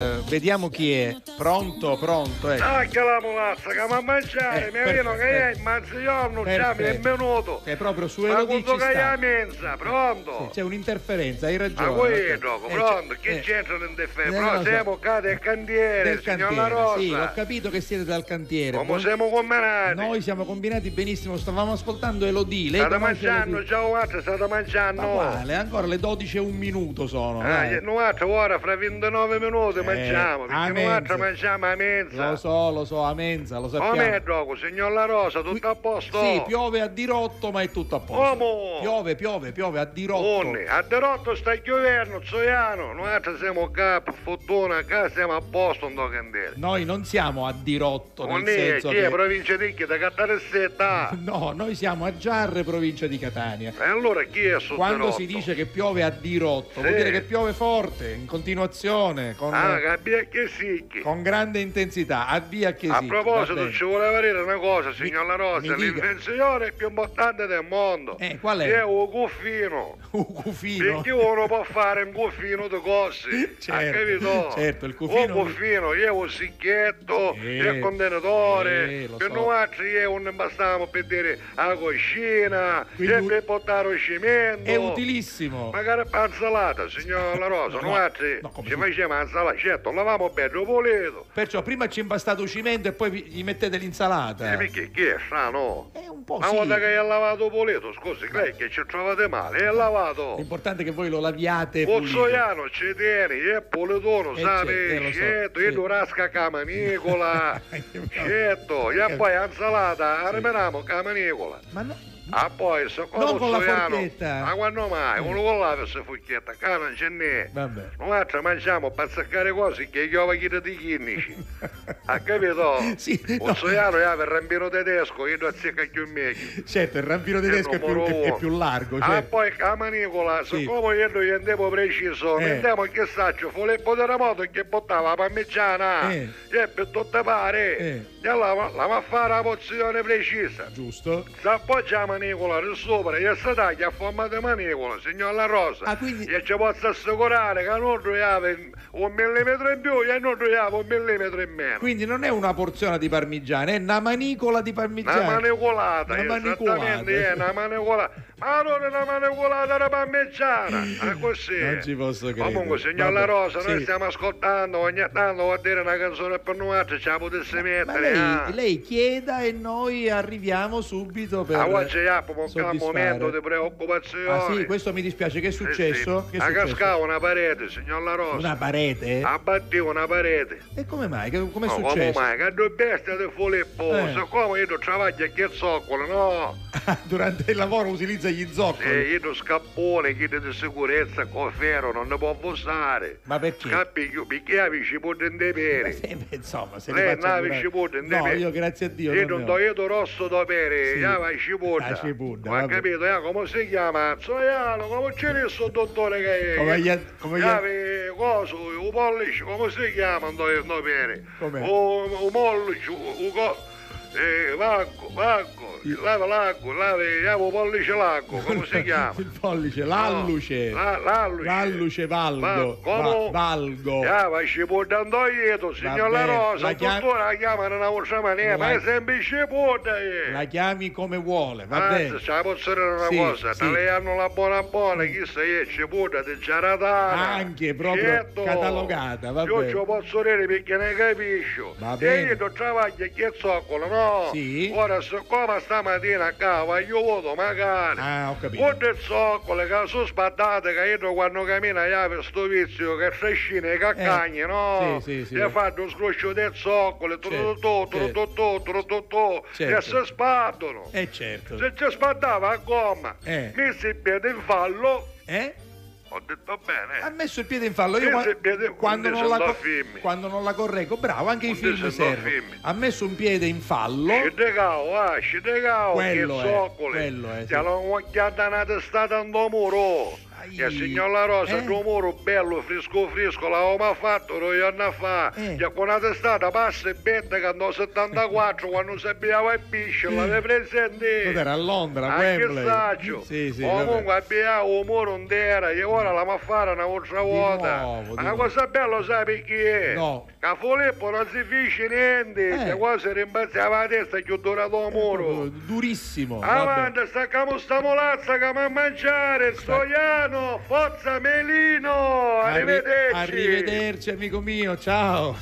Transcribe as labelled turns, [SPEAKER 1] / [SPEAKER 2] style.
[SPEAKER 1] Eh, vediamo chi è. Pronto, pronto. Ecco.
[SPEAKER 2] Che la mulazza, che mi mangiare,
[SPEAKER 1] Eh,
[SPEAKER 2] mi
[SPEAKER 1] perfetto,
[SPEAKER 2] che è in mezzogiorno, già mi è minuto.
[SPEAKER 1] È proprio su
[SPEAKER 2] Ma quando che è a mensa, pronto?
[SPEAKER 1] Sì, c'è un'interferenza, hai
[SPEAKER 2] Ma
[SPEAKER 1] ragione.
[SPEAKER 2] poi
[SPEAKER 1] ok.
[SPEAKER 2] è gioco,
[SPEAKER 1] Eh,
[SPEAKER 2] pronto?
[SPEAKER 1] c'è-
[SPEAKER 2] Che
[SPEAKER 1] eh,
[SPEAKER 2] c'entra l'interferenza?
[SPEAKER 1] eh,
[SPEAKER 2] Però
[SPEAKER 1] so.
[SPEAKER 2] siamo qua del cantiere,
[SPEAKER 1] del
[SPEAKER 2] signor
[SPEAKER 1] cantiere.
[SPEAKER 2] Rosa.
[SPEAKER 1] Sì, ho capito che siete dal cantiere.
[SPEAKER 2] Come
[SPEAKER 1] Buon-
[SPEAKER 2] siamo combinati?
[SPEAKER 1] Noi siamo combinati benissimo, stavamo ascoltando Elodie. Lei
[SPEAKER 2] State mangiando, ciao Matta, state mangiando.
[SPEAKER 1] Ma quale? Ancora le 12 e un minuto sono.
[SPEAKER 2] Ah,
[SPEAKER 1] dai.
[SPEAKER 2] no, ora fra 29 minuti
[SPEAKER 1] Eh,
[SPEAKER 2] mangiamo,
[SPEAKER 1] a
[SPEAKER 2] perché altro mangiamo a mensa.
[SPEAKER 1] Lo so, lo so, a mensa, lo sappiamo.
[SPEAKER 2] Come è gioco, signor La Rosa, tutto a posto?
[SPEAKER 1] Sì, piove a dirotto, ma è tutto a posto.
[SPEAKER 2] Come?
[SPEAKER 1] Piove, piove, piove a dirotto.
[SPEAKER 2] Onne, a derotto sta il governo, zoiano, noi siamo qua, per fortuna, qua siamo a posto, non do candele.
[SPEAKER 1] Noi non siamo a dirotto, nel
[SPEAKER 2] Onne,
[SPEAKER 1] senso
[SPEAKER 2] chi è
[SPEAKER 1] che...
[SPEAKER 2] provincia di chi, da Cattaressetta?
[SPEAKER 1] No, noi siamo a Giarre, provincia di Catania.
[SPEAKER 2] E allora chi è sotto
[SPEAKER 1] Quando si dice che piove a dirotto, vuol
[SPEAKER 2] Sì.
[SPEAKER 1] dire che piove forte, in continuazione, con,
[SPEAKER 2] Ah, cabbia che sicchi.
[SPEAKER 1] con grande intensità. Avvia che
[SPEAKER 2] A proposito, ci voleva dire una cosa, signor La Rosa, l'invenzione più importante del mondo.
[SPEAKER 1] Eh, qual è?
[SPEAKER 2] È un cuffino.
[SPEAKER 1] Un cufino.
[SPEAKER 2] Perché uno può fare un cuffino di cose?
[SPEAKER 1] Certo, certo, il cuffino-
[SPEAKER 2] Un cuffino, io ho un sicchetto, io il contenitore,
[SPEAKER 1] lo
[SPEAKER 2] per
[SPEAKER 1] so.
[SPEAKER 2] noi altri io non bastiamo per dire la cucina,
[SPEAKER 1] Quindi un-
[SPEAKER 2] per portare il cemento.
[SPEAKER 1] È utilissimo.
[SPEAKER 2] Magari per insalata, signor La Rosa,
[SPEAKER 1] No,
[SPEAKER 2] noi altri
[SPEAKER 1] no,
[SPEAKER 2] ci facciamo insalata, certo, lavamo bello pulito.
[SPEAKER 1] Perciò prima ci impastate il cimento e poi vi- gli mettete l'insalata.
[SPEAKER 2] E perché chi è strano?
[SPEAKER 1] È un po'
[SPEAKER 2] Ma
[SPEAKER 1] sì.
[SPEAKER 2] che hai lavato pulito, scusi, lei che ci trovate male, è lavato.
[SPEAKER 1] L'importante è che voi lo laviate.
[SPEAKER 2] Pozzoiano ci tieni, è pulitono,
[SPEAKER 1] Eh,
[SPEAKER 2] sai,
[SPEAKER 1] certo, sì.
[SPEAKER 2] io rasca camanicola, certo, e poi insalata, armeniamo camanicola.
[SPEAKER 1] Ma no,
[SPEAKER 2] Ah poi, se
[SPEAKER 1] Non con la forchetta.
[SPEAKER 2] ma quando mai, uno con la questa forchetta, qua non ce n'è.
[SPEAKER 1] vabbè.
[SPEAKER 2] Noi mangiamo per saccare cose che chiova chi di chimici. Ha capito?
[SPEAKER 1] Sì, no.
[SPEAKER 2] Pozzoiano è il rampino tedesco, io non zecca più meglio.
[SPEAKER 1] Certo, il rampino tedesco è più, è- più largo.
[SPEAKER 2] Ah,
[SPEAKER 1] certo.
[SPEAKER 2] poi la manicola,
[SPEAKER 1] Sì.
[SPEAKER 2] siccome io non gli andiamo preciso,
[SPEAKER 1] Eh.
[SPEAKER 2] mettiamo che saccio, fu le terremoto che portava la parmigiana,
[SPEAKER 1] Eh.
[SPEAKER 2] e per tutte pare,
[SPEAKER 1] Eh.
[SPEAKER 2] E allora la va a fare la pozione precisa.
[SPEAKER 1] Giusto?
[SPEAKER 2] Si appoggia la manicola di sopra e si taglia a forma di manicola, signor La Rosa.
[SPEAKER 1] Ah, quindi-
[SPEAKER 2] E ci posso assicurare che non troviamo un millimetro in più e non troviamo un millimetro in meno.
[SPEAKER 1] Quindi non è una porzione di parmigiana, è una manicola di
[SPEAKER 2] Una
[SPEAKER 1] parmigiana.
[SPEAKER 2] manicolata,
[SPEAKER 1] Una
[SPEAKER 2] esattamente,
[SPEAKER 1] manicolata.
[SPEAKER 2] è una manicolata. Ma non è una manicolata da parmigiana, ah, così.
[SPEAKER 1] Non ci posso credere.
[SPEAKER 2] Comunque, signor
[SPEAKER 1] Vabbè,
[SPEAKER 2] La Rosa, noi
[SPEAKER 1] sì.
[SPEAKER 2] stiamo ascoltando, ogni tanto vuol dire una canzone per noi, altri ce la potesse
[SPEAKER 1] Ma
[SPEAKER 2] mettere.
[SPEAKER 1] Lei,
[SPEAKER 2] ah.
[SPEAKER 1] lei chieda e noi arriviamo subito per
[SPEAKER 2] A oggi è un momento di preoccupazione.
[SPEAKER 1] Ah sì, questo mi dispiace. Che è
[SPEAKER 2] Sì,
[SPEAKER 1] successo?
[SPEAKER 2] sì.
[SPEAKER 1] Che è
[SPEAKER 2] cascava una parete, signor La Rosa.
[SPEAKER 1] Una parete?
[SPEAKER 2] Abbattiva una parete.
[SPEAKER 1] E come mai? Che- Come è
[SPEAKER 2] No, come
[SPEAKER 1] successo?
[SPEAKER 2] mai? Che due bestie di Filippo,
[SPEAKER 1] Eh.
[SPEAKER 2] siccome io travaglio a che zoccolo, no?
[SPEAKER 1] Durante il lavoro utilizza gli zoccoli.
[SPEAKER 2] io scappone, chiede di sicurezza, con ferro, non ne può bussare.
[SPEAKER 1] Ma perché?
[SPEAKER 2] Scappi più, perché amici può
[SPEAKER 1] beh, insomma, se
[SPEAKER 2] Lei
[SPEAKER 1] li faccio
[SPEAKER 2] navi cipolle,
[SPEAKER 1] No, io grazie a Dio
[SPEAKER 2] Io
[SPEAKER 1] non
[SPEAKER 2] do io rosso da bere,
[SPEAKER 1] Sì.
[SPEAKER 2] io vai cipolla.
[SPEAKER 1] La cipolla,
[SPEAKER 2] Ma capito? Eh, come si chiama? Zoiano, come c'è il dottore che è?
[SPEAKER 1] Come gli- come gli-
[SPEAKER 2] Chiave, coso, un pollice, come si chiama? Non do, do bene.
[SPEAKER 1] Com'è?
[SPEAKER 2] Un un pollice, un co... Eh, vacco, vacco, lava l'acqua, lava, lava pollice l'acqua, come si chiama?
[SPEAKER 1] Il pollice, l'alluce.
[SPEAKER 2] No, la- l'alluce.
[SPEAKER 1] L'alluce valgo.
[SPEAKER 2] Va- come?
[SPEAKER 1] Va- valgo.
[SPEAKER 2] Ah, ma ci può dando io, signor La Rosa,
[SPEAKER 1] la chiam-
[SPEAKER 2] la chiamano in un'altra maniera,
[SPEAKER 1] La-
[SPEAKER 2] ma è sempre cipolla, eh.
[SPEAKER 1] La chiami come vuole, va bene.
[SPEAKER 2] Anzi, la posso dire una
[SPEAKER 1] Sì,
[SPEAKER 2] cosa,
[SPEAKER 1] sì.
[SPEAKER 2] le hanno la buona buona, chi sei, cipolla di giaratana.
[SPEAKER 1] Anche proprio
[SPEAKER 2] Certo.
[SPEAKER 1] catalogata, va
[SPEAKER 2] Io
[SPEAKER 1] bene.
[SPEAKER 2] ce lo posso dire perché ne capisco.
[SPEAKER 1] Va
[SPEAKER 2] E
[SPEAKER 1] bene.
[SPEAKER 2] io non travaglio che zoccolo, no?
[SPEAKER 1] Sì.
[SPEAKER 2] Ora, siccome stamattina qua, voglio voto magari.
[SPEAKER 1] Ah, ho capito.
[SPEAKER 2] Con del zoccolo che sono sbattate che io quando cammino io per sto vizio che trascina i caccagni, no?
[SPEAKER 1] Eh, sì, sì, sì.
[SPEAKER 2] E fatto lo scroscio del zoccolo,
[SPEAKER 1] Certo,
[SPEAKER 2] tutto, tutto, tutto, tutto, tutto, e
[SPEAKER 1] Certo.
[SPEAKER 2] si sbattono.
[SPEAKER 1] Eh certo.
[SPEAKER 2] Se ci sbattava a gomma,
[SPEAKER 1] Eh.
[SPEAKER 2] messi il piede in fallo,
[SPEAKER 1] Eh?
[SPEAKER 2] Ho detto bene.
[SPEAKER 1] Ha messo il piede in fallo. Io qua-
[SPEAKER 2] piede-
[SPEAKER 1] quando,
[SPEAKER 2] non
[SPEAKER 1] la, quando non la correggo, bravo, anche i film servono. Ha messo un piede in fallo.
[SPEAKER 2] Scendegao, ah, scendegao, che
[SPEAKER 1] Quello è,
[SPEAKER 2] zoccoli.
[SPEAKER 1] quello è, sì.
[SPEAKER 2] Ti hanno guagliata una testata in muro.
[SPEAKER 1] Ai.
[SPEAKER 2] Che signor La Rosa,
[SPEAKER 1] Eh?
[SPEAKER 2] muro bello, fresco fresco, l'avevamo fatto due anni fa.
[SPEAKER 1] Eh.
[SPEAKER 2] Che con una testata passa e betta che andò 74 quando si abbiava il piscio, l'aveva presente?
[SPEAKER 1] Cos'era a Londra,
[SPEAKER 2] Ah,
[SPEAKER 1] Wembley?
[SPEAKER 2] che saggio.
[SPEAKER 1] Sì, sì,
[SPEAKER 2] Comunque abbiamo un muro non era e ora la ma fare un'altra volta.
[SPEAKER 1] nuovo,
[SPEAKER 2] Ma la cosa bella sai perché è?
[SPEAKER 1] No.
[SPEAKER 2] A Filippo non si finisce niente,
[SPEAKER 1] Eh.
[SPEAKER 2] che quasi rimbalzava la testa che ho dorato il muro.
[SPEAKER 1] Durissimo.
[SPEAKER 2] Avanti, staccamo sta molazza che mi a mangiare, Stoiano, Forza Melino,
[SPEAKER 1] Arri-
[SPEAKER 2] arrivederci.
[SPEAKER 1] arrivederci, amico mio, ciao.